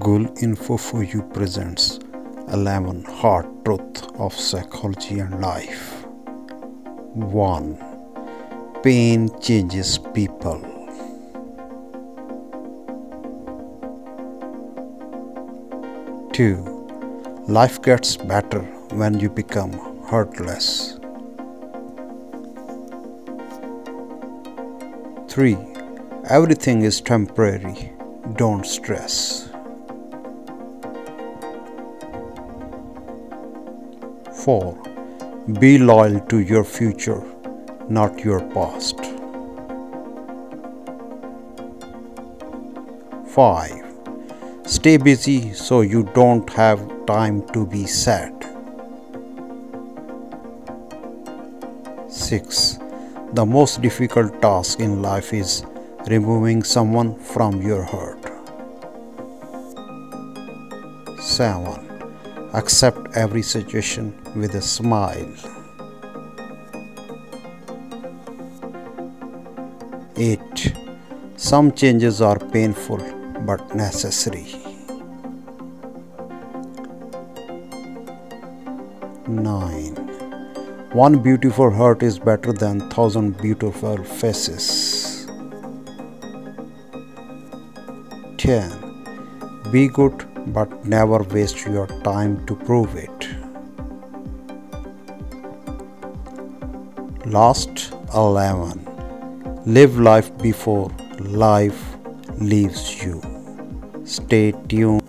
Gull Info for You presents 11 Hard Truth of Psychology and Life. 1. Pain changes people. 2. Life gets better when you become hurtless. 3. Everything is temporary. Don't stress. 4. Be loyal to your future, not your past. 5. Stay busy so you don't have time to be sad. 6. The most difficult task in life is removing someone from your heart. 7. Accept every situation with a smile. 8. Some changes are painful but necessary. 9. One beautiful heart is better than thousand beautiful faces. 10. Be good but never waste your time to prove it. Last 11. Live life before life leaves you. Stay tuned.